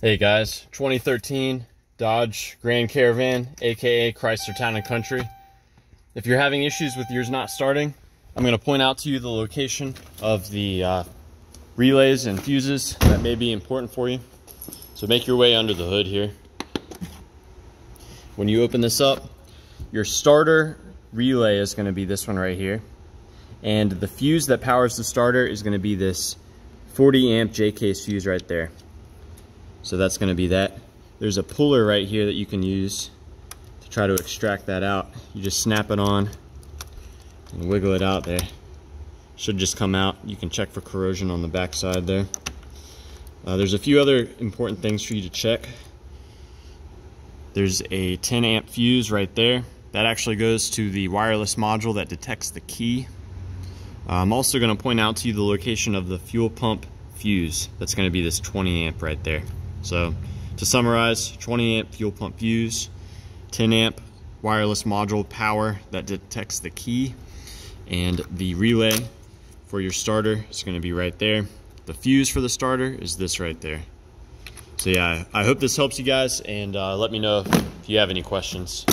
Hey guys, 2013 Dodge Grand Caravan, aka Chrysler Town and Country. If you're having issues with yours not starting, I'm going to point out to you the location of the uh, relays and fuses that may be important for you. So make your way under the hood here. When you open this up, your starter relay is going to be this one right here. And the fuse that powers the starter is going to be this 40 amp J-case fuse right there. So that's going to be that. There's a puller right here that you can use to try to extract that out. You just snap it on and wiggle it out there. Should just come out. You can check for corrosion on the back side there. Uh, there's a few other important things for you to check. There's a 10 amp fuse right there. That actually goes to the wireless module that detects the key. I'm also going to point out to you the location of the fuel pump fuse. That's going to be this 20 amp right there. So to summarize, 20 amp fuel pump fuse, 10 amp wireless module power that detects the key, and the relay for your starter is going to be right there. The fuse for the starter is this right there. So yeah, I hope this helps you guys, and uh, let me know if you have any questions.